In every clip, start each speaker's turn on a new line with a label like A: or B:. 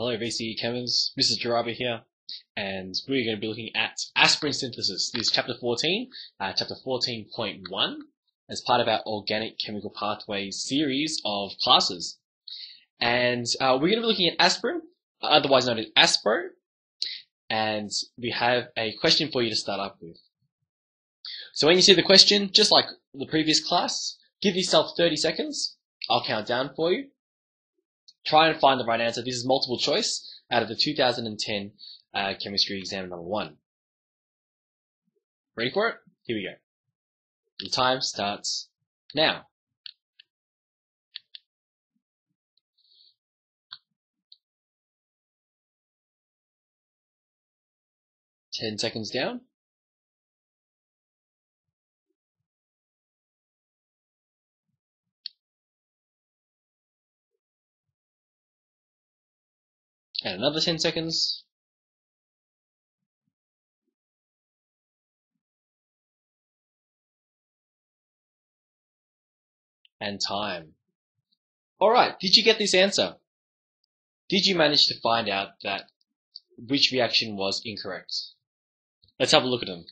A: Hello VCE Chemists, Mrs. Jaraba here, and we're going to be looking at aspirin synthesis. This is chapter 14, uh, chapter 14.1, as part of our organic chemical pathways series of classes. And uh, we're going to be looking at aspirin, otherwise known as ASPRO, and we have a question for you to start up with. So when you see the question, just like the previous class, give yourself 30 seconds. I'll count down for you try and find the right answer. This is multiple choice out of the 2010 uh, chemistry exam number one. Ready for it? Here we go. Your time starts now. Ten seconds down. And another 10 seconds. And time. Alright, did you get this answer? Did you manage to find out that which reaction was incorrect? Let's have a look at them.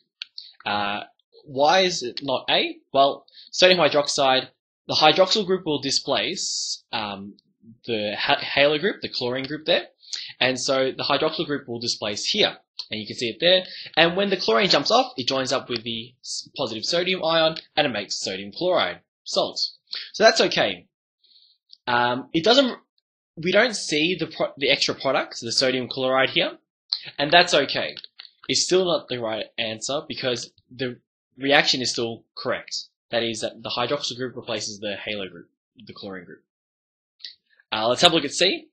A: Uh, why is it not A? Well, sodium hydroxide, the hydroxyl group will displace um, the halo group, the chlorine group there, and so the hydroxyl group will displace here. And you can see it there. And when the chlorine jumps off, it joins up with the positive sodium ion and it makes sodium chloride, salts. So that's okay. Um, it doesn't, we don't see the, pro, the extra product, the sodium chloride here, and that's okay. It's still not the right answer because the reaction is still correct. That is that the hydroxyl group replaces the halo group, the chlorine group. Uh, let's have a look at C.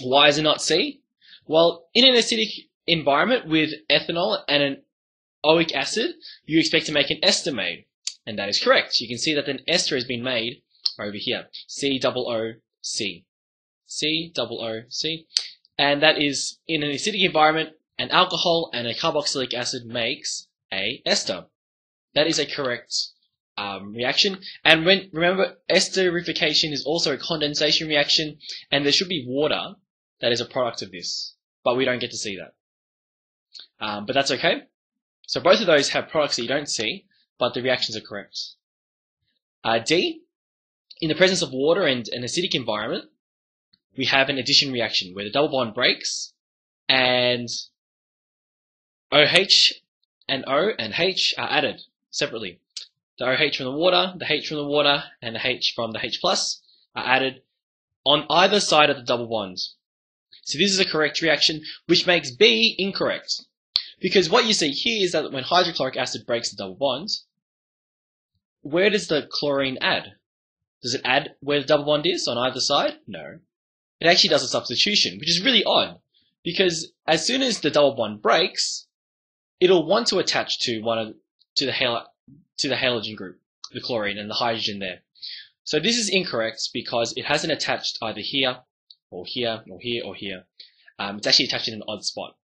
A: Why is it not C? Well, in an acidic environment with ethanol and an oic acid, you expect to make an ester. And that is correct. You can see that an ester has been made over here. C double O C. C double O C. And that is in an acidic environment, an alcohol and a carboxylic acid makes a ester. That is a correct um, reaction. And when remember, esterification is also a condensation reaction, and there should be water that is a product of this, but we don't get to see that. Um, but that's okay. So both of those have products that you don't see, but the reactions are correct. Uh, D, in the presence of water and an acidic environment, we have an addition reaction where the double bond breaks and OH and O and H are added separately. The OH from the water, the H from the water, and the H from the H plus are added on either side of the double bond. So this is a correct reaction, which makes B incorrect. Because what you see here is that when hydrochloric acid breaks the double bond, where does the chlorine add? Does it add where the double bond is on either side? No. It actually does a substitution, which is really odd. Because as soon as the double bond breaks, it'll want to attach to one of, to the hal to the halogen group, the chlorine and the hydrogen there. So this is incorrect because it hasn't attached either here or here, or here, or here. Um, it's actually attached in an odd spot.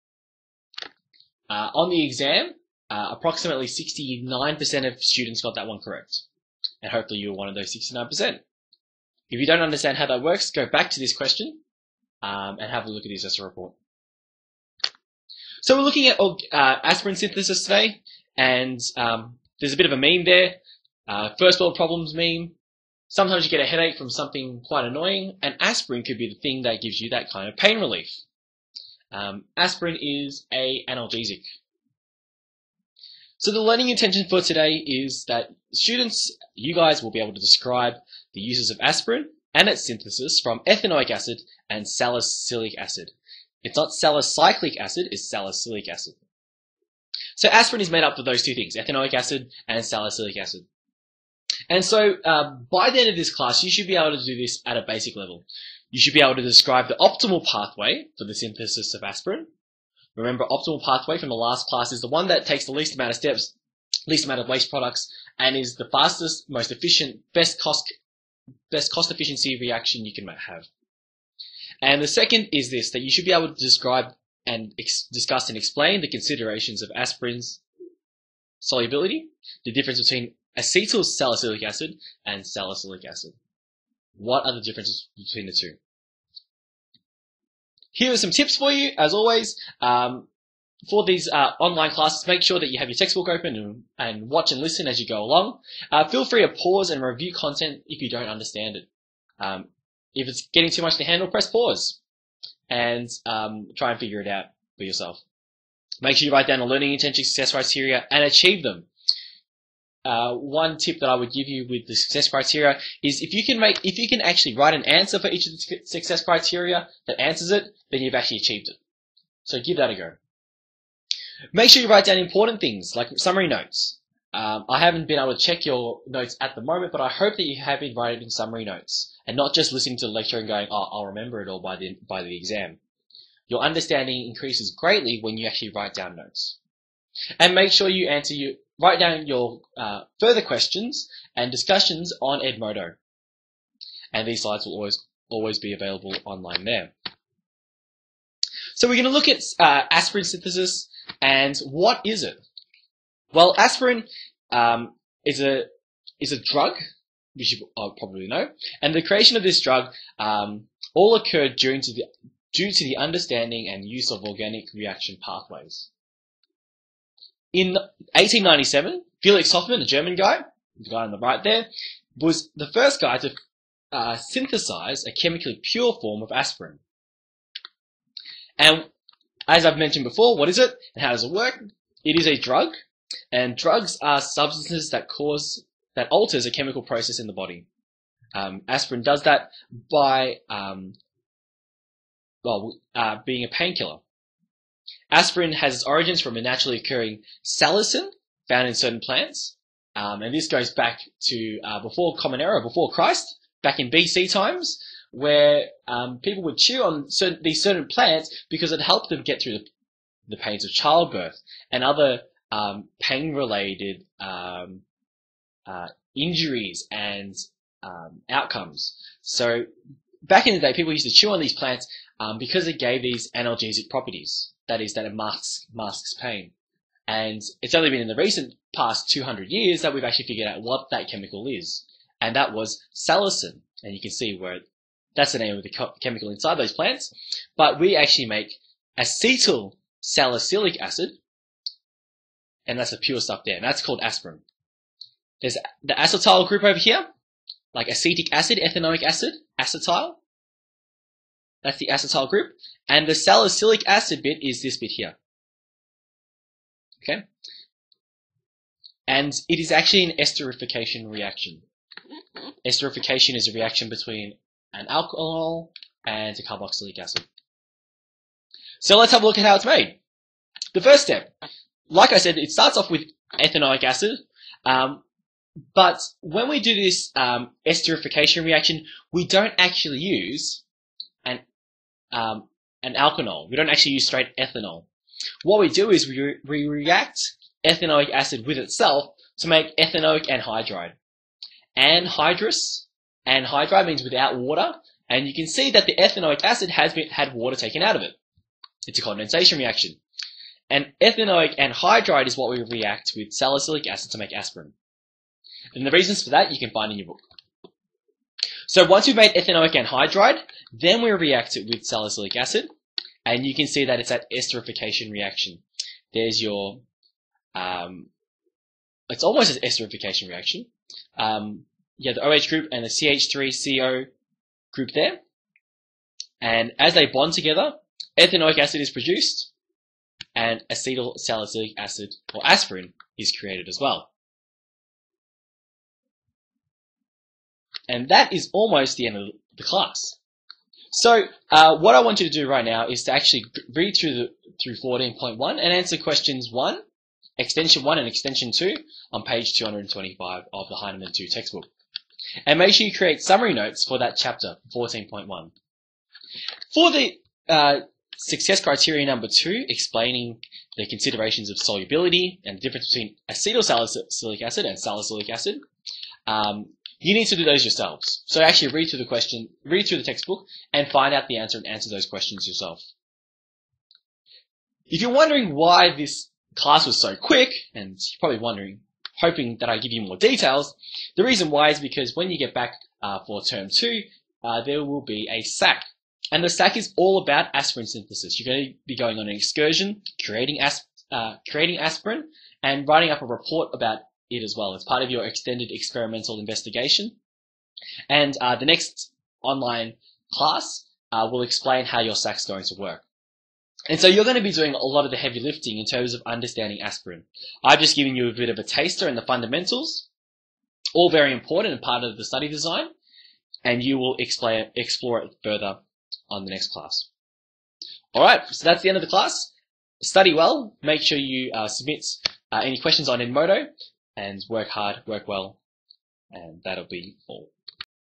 A: Uh, on the exam, uh, approximately 69% of students got that one correct. And hopefully you're one of those 69%. If you don't understand how that works, go back to this question um, and have a look at this a report. So we're looking at uh, aspirin synthesis today, and um, there's a bit of a meme there. Uh, first world problems meme. Sometimes you get a headache from something quite annoying, and aspirin could be the thing that gives you that kind of pain relief. Um, aspirin is a analgesic. So the learning intention for today is that students, you guys will be able to describe the uses of aspirin and its synthesis from ethanoic acid and salicylic acid. It's not salicylic acid, it's salicylic acid. So aspirin is made up of those two things, ethanoic acid and salicylic acid. And so uh, by the end of this class, you should be able to do this at a basic level. You should be able to describe the optimal pathway for the synthesis of aspirin. Remember, optimal pathway from the last class is the one that takes the least amount of steps, least amount of waste products, and is the fastest, most efficient, best cost, best cost efficiency reaction you can have. And the second is this, that you should be able to describe and discuss and explain the considerations of aspirin's solubility, the difference between acetyl salicylic acid and salicylic acid. What are the differences between the two? here are some tips for you, as always. Um, for these uh, online classes, make sure that you have your textbook open and, and watch and listen as you go along. Uh, feel free to pause and review content if you don't understand it. Um, if it's getting too much to handle, press pause and um, try and figure it out for yourself. Make sure you write down the learning intention success criteria and achieve them. Uh, one tip that I would give you with the success criteria is if you can make, if you can actually write an answer for each of the success criteria that answers it, then you've actually achieved it. So give that a go. Make sure you write down important things like summary notes. Um, I haven't been able to check your notes at the moment, but I hope that you have been writing summary notes and not just listening to the lecture and going, "Oh, I'll remember it all by the by the exam." Your understanding increases greatly when you actually write down notes. And make sure you answer you write down your uh, further questions and discussions on Edmodo. And these slides will always always be available online there. So we're going to look at uh, aspirin synthesis and what is it? Well, aspirin um, is a is a drug, which you probably know, and the creation of this drug um, all occurred due to the due to the understanding and use of organic reaction pathways. In 1897, Felix Hoffmann, a German guy, the guy on the right there, was the first guy to uh, synthesize a chemically pure form of aspirin. And as I've mentioned before, what is it and how does it work? It is a drug, and drugs are substances that cause that alters a chemical process in the body. Um, aspirin does that by um, well uh, being a painkiller. Aspirin has its origins from a naturally occurring salicin found in certain plants, um, and this goes back to uh, before Common Era, before Christ, back in BC times where um, people would chew on certain, these certain plants because it helped them get through the, the pains of childbirth and other um, pain-related um, uh, injuries and um, outcomes. So back in the day, people used to chew on these plants um, because it gave these analgesic properties. That is, that it masks masks pain. And it's only been in the recent past 200 years that we've actually figured out what that chemical is, and that was salicin. And you can see where that's the name of the chemical inside those plants. But we actually make acetyl salicylic acid, and that's the pure stuff there, and that's called aspirin. There's the acetyl group over here, like acetic acid, ethanoic acid, acetyl. That's the acetyl group. And the salicylic acid bit is this bit here. Okay? And it is actually an esterification reaction. Esterification is a reaction between an alcohol, and a carboxylic acid. So let's have a look at how it's made. The first step, like I said, it starts off with ethanoic acid, um, but when we do this um, esterification reaction, we don't actually use um, an alcohol. We don't actually use straight ethanol. What we do is we, re we react ethanoic acid with itself to make ethanoic anhydride. Anhydrous Anhydride means without water, and you can see that the ethanoic acid has been, had water taken out of it. It's a condensation reaction. And ethanoic anhydride is what we react with salicylic acid to make aspirin. And the reasons for that you can find in your book. So once we've made ethanoic anhydride, then we react it with salicylic acid, and you can see that it's that esterification reaction. There's your, um, it's almost an esterification reaction. Um, you have the OH group and the CH3CO group there. And as they bond together, ethanoic acid is produced and acetyl salicylic acid or aspirin is created as well. And that is almost the end of the class. So uh, what I want you to do right now is to actually read through the, through 14.1 and answer questions 1, extension 1 and extension 2 on page 225 of the Heinemann 2 textbook. And make sure you create summary notes for that chapter, 14.1. For the uh, success criteria number two, explaining the considerations of solubility and the difference between acetylsalicylic acid and salicylic acid, um, you need to do those yourselves. So actually read through the question, read through the textbook, and find out the answer and answer those questions yourself. If you're wondering why this class was so quick, and you're probably wondering hoping that I give you more details. The reason why is because when you get back uh, for term two, uh, there will be a SAC, And the SAC is all about aspirin synthesis. You're going to be going on an excursion, creating, asp- uh, creating aspirin, and writing up a report about it as well. It's part of your extended experimental investigation. And uh, the next online class uh, will explain how your SAC's going to work. And so you're going to be doing a lot of the heavy lifting in terms of understanding aspirin. I've just given you a bit of a taster and the fundamentals, all very important and part of the study design, and you will explain, explore it further on the next class. Alright, so that's the end of the class. Study well, make sure you uh, submit uh, any questions on Edmodo, and work hard, work well, and that'll be all.